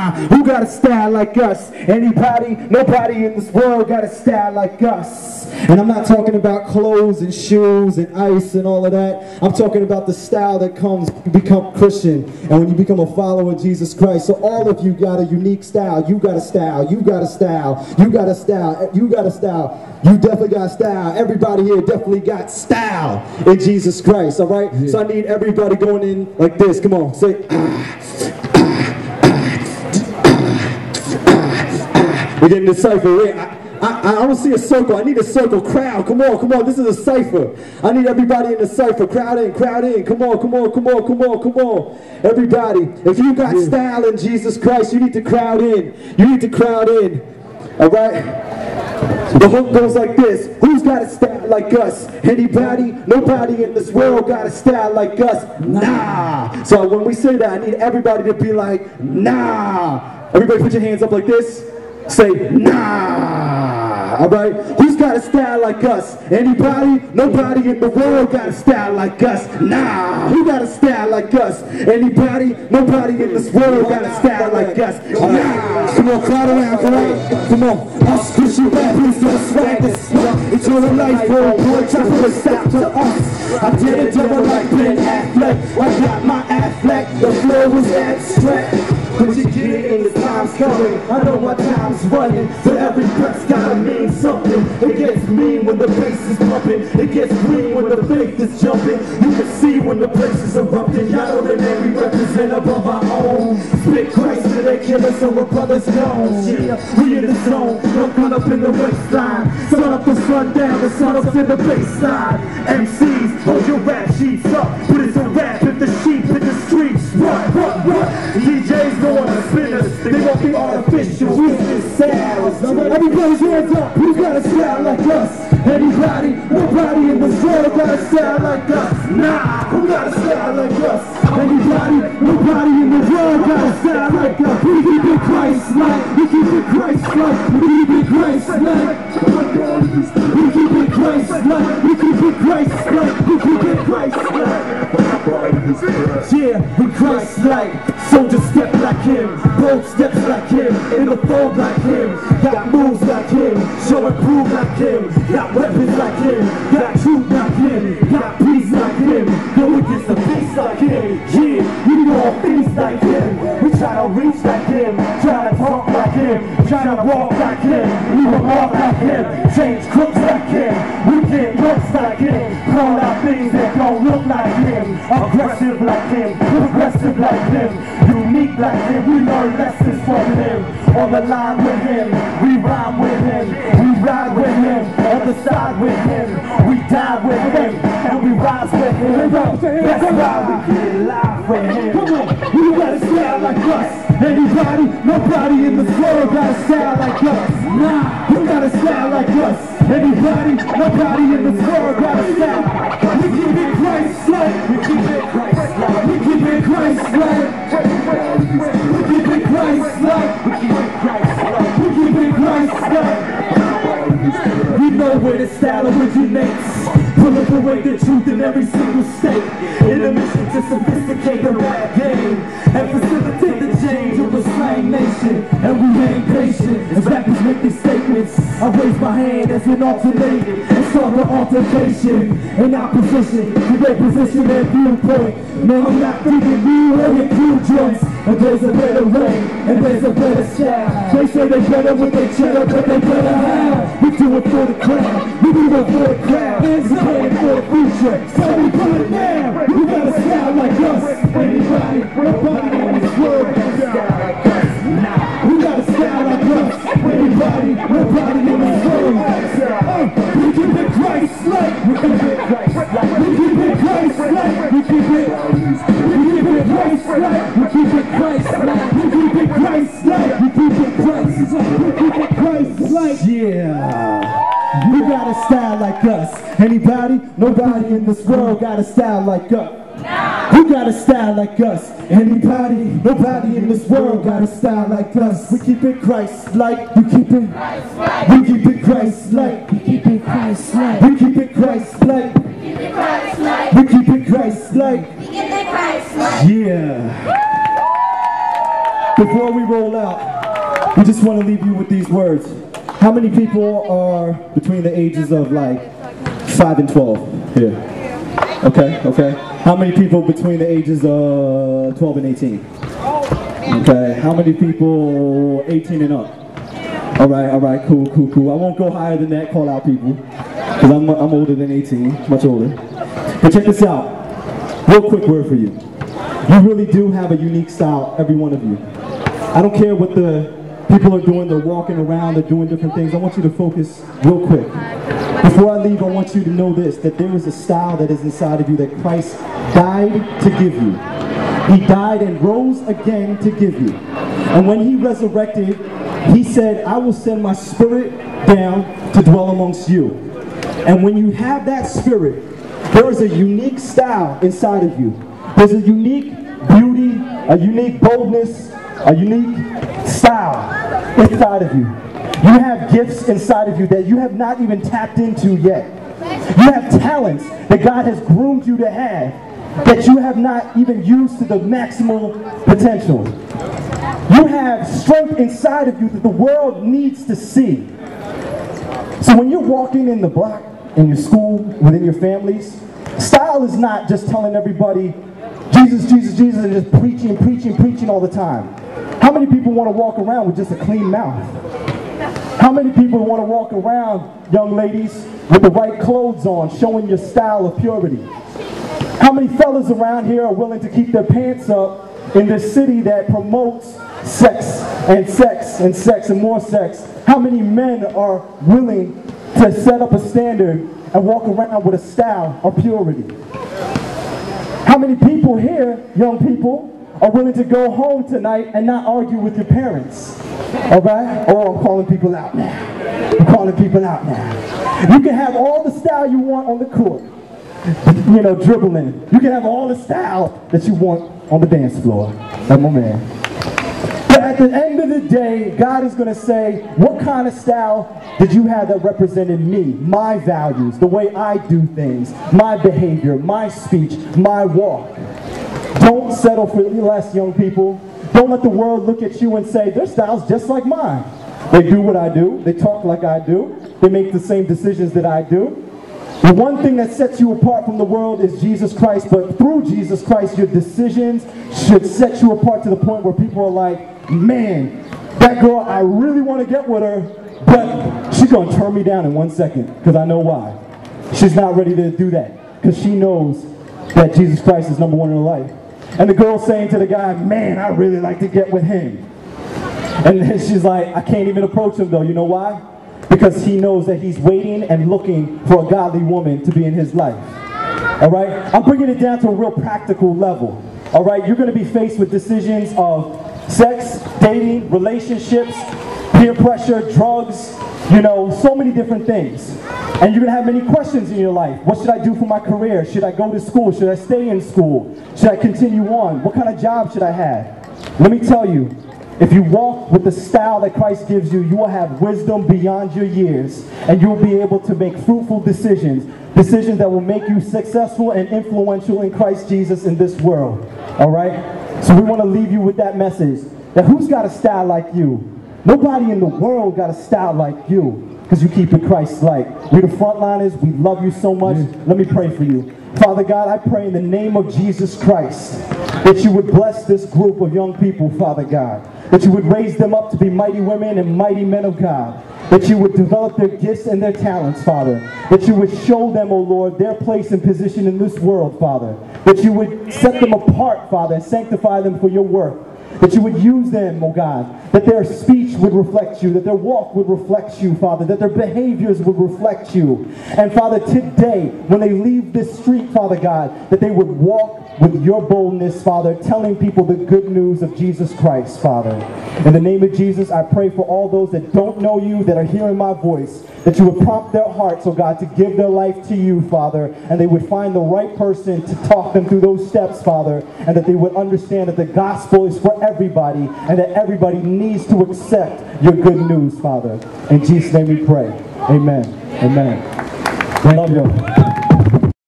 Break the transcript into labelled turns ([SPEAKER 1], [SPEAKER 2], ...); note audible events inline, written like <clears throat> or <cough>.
[SPEAKER 1] Nah, who got a style like us? Anybody? Nobody in this world got a style like us. And I'm not talking about clothes and shoes and ice and all of that. I'm talking about the style that comes become Christian and when you become a follower of Jesus Christ. So all of you got a unique style. You got a style. You got a style. You got a style. You got a style. You definitely got style. Everybody here definitely got style in Jesus Christ. All right. So I need everybody going in like this. Come on, say. <clears throat> We're getting the cipher. Wait, I, I, I don't see a circle. I need a circle. Crowd, come on, come on. This is a cipher. I need everybody in the cipher. Crowd in, crowd in. Come on, come on, come on, come on, come on. Everybody, if you got style in Jesus Christ, you need to crowd in. You need to crowd in. All right? The hook goes like this. Who's got a style like us? Anybody? Nobody in this world got a style like us. Nah. So when we say that, I need everybody to be like, nah. Everybody put your hands up like this. Say, nah. All right? Who's got a style like us? Anybody? Nobody in the world got a style like us. Nah. Who got a style like us? Anybody? Nobody in this world got a style like us. Nah. Come on, crowd around, come on. Come on. Us Christian rappers don't swag this. It's your life, bro. Boy, try to stop to us. I did it double like Ben Affleck. I got my Affleck. The flow was abstract. But you get it in the time's coming. I know my time's running. So every breath's gotta mean something. It gets mean when the bass is pumping. It gets green when the faith is jumping. You can see when the place is erupting. Y'all know the name we represent above our own. Spit Christ to they kill us so we're brothers known. Yeah, we in the zone. Don't cut up in the waistline. Sun up the sun down, the sun up to the baseline. MCs, hold your rap sheets up. Put it to rap the sheep in the streets. What, what, what? DJs don't wanna spin us. They won't be artificial. We just sounds. Everybody's hands up. Who's got a style like us? Anybody? Nobody in this world got a style like us. Nah, who got a style like us? Anybody? Nobody in the world got a style like us. We keep it Christ-like. We keep it Christ-like. We keep it Christ-like. We keep it Christ-like. We keep it Christ-like. We keep it Christ-like. Yeah, we Christ-like. Soldier step like him, bold steps like him, in the fold like him, got moves like him, show and prove like him, got weapons like him, got truth like him, got peace like him, go against the beast like him, yeah, we do all things like him, we try to reach like him, try like him, try to walk like him, leave a mark like him, change crooks like him, we get looks like him, call out things that don't look like him, aggressive like him, progressive like him, unique like him, we learn lessons from him, on the line with him, we rhyme with him, we ride with him, on the side with him, we die with him, and we rise with him, that's why we get live with him. Come on, you got a like us. Anybody, nobody in this world got a style like us. Nah, who got a style like us? Anybody, nobody in this world got a style. We keep it Christ-like. We keep it Christ-like. We keep it Christ-like. We keep it Christ-like. We keep it Christ-like. We keep it Christ-like. We know where the style originates. Away the truth in every single state. And facilitate the change of a slang nation. And we ain't patient as rappers make these statements. I raise my hand as an alternative and start an altercation in opposition to their position and viewpoint. Man, I'm not thinking you or your crew. And there's a better way, and there's a better style. They say they better with their cheddar, but they better have. We do it for the crowd, we do it for the crowd. We play it for the future, so we put it now. Like us. Anybody? Nobody in this world got a style like us. Who got a style like us? Anybody? Nobody in this world got a style like us. We keep it Christ-like. We keep it. We keep it Christ-like. We keep it Christ-like. We keep it Christ-like.
[SPEAKER 2] Keep it Christ-like.
[SPEAKER 1] We keep it Christ-like.
[SPEAKER 2] Keep it Christ-like.
[SPEAKER 1] Yeah. before we roll out, we just want to leave you with these words. How many people are between the ages of like 5 and 12 here? Okay, okay. How many people between the ages of 12 and 18? Okay, how many people 18 and up? All right, all right, cool, cool, cool. I won't go higher than that, call out people, because I'm, I'm older than 18, much older. But check this out. Real quick word for you. You really do have a unique style, every one of you. I don't care what the people are doing, they're walking around, they're doing different things. I want you to focus real quick. Before I leave, I want you to know this, that there is a style that is inside of you that Christ died to give you. He died and rose again to give you. And when he resurrected, he said, I will send my spirit down to dwell amongst you. And when you have that spirit, there is a unique style inside of you. There's a unique beauty, a unique boldness, a unique style inside of you. You have gifts inside of you that you have not even tapped into yet. You have talents that God has groomed you to have that you have not even used to the maximal potential. You have strength inside of you that the world needs to see. So when you're walking in the block, in your school, within your families, style is not just telling everybody Jesus, Jesus, Jesus, and just preaching, preaching, preaching all the time. How many people want to walk around with just a clean mouth? How many people want to walk around, young ladies, with the right clothes on, showing your style of purity? How many fellas around here are willing to keep their pants up in this city that promotes sex and sex and sex and more sex? How many men are willing to set up a standard and walk around with a style of purity? How many people here, young people, are willing to go home tonight and not argue with your parents? All right? Oh, I'm calling people out now. I'm calling people out now. You can have all the style you want on the court you know, dribbling. You can have all the style that you want on the dance floor. That's my man. The end of the day, God is going to say, what kind of style did you have that represented me, my values, the way I do things, my behavior, my speech, my walk? Don't settle for less, young people. Don't let the world look at you and say, their style's just like mine. They do what I do. They talk like I do. They make the same decisions that I do. The one thing that sets you apart from the world is Jesus Christ, but through Jesus Christ, your decisions should set you apart to the point where people are like, man, that girl, I really want to get with her, but she's going to turn me down in one second because I know why. She's not ready to do that because she knows that Jesus Christ is number one in her life. And the girl's saying to the guy, man, I really like to get with him. And then she's like, I can't even approach him though. You know why? because he knows that he's waiting and looking for a godly woman to be in his life. All right? I'm bringing it down to a real practical level. All right? You're going to be faced with decisions of sex, dating, relationships, peer pressure, drugs, you know, so many different things. And you're to have many questions in your life. What should I do for my career? Should I go to school? Should I stay in school? Should I continue on? What kind of job should I have? Let me tell you, if you walk with the style that Christ gives you, you will have wisdom beyond your years, and you'll be able to make fruitful decisions, decisions that will make you successful and influential in Christ Jesus in this world. All right? So we want to leave you with that message that who's got a style like you? Nobody in the world got a style like you because you keep it Christ-like. We're the Frontlynaz. We love you so much. Let me pray for you. Father God, I pray in the name of Jesus Christ that you would bless this group of young people, Father God that you would raise them up to be mighty women and mighty men of God, that you would develop their gifts and their talents, Father, that you would show them, O oh Lord, their place and position in this world, Father, that you would set them apart, Father, and sanctify them for your work, that you would use them, oh God, that their speech would reflect you, that their walk would reflect you, Father, that their behaviors would reflect you. And Father, today, when they leave this street, Father God, that they would walk with your boldness, Father, telling people the good news of Jesus Christ, Father. In the name of Jesus, I pray for all those that don't know you, that are hearing my voice, that you would prompt their hearts, oh God, to give their life to you, Father, and they would find the right person to talk them through those steps, Father, and that they would understand that the gospel is for everybody and that everybody needs to accept your good news, Father. In Jesus' name we pray. Amen. Amen. Thank Love you.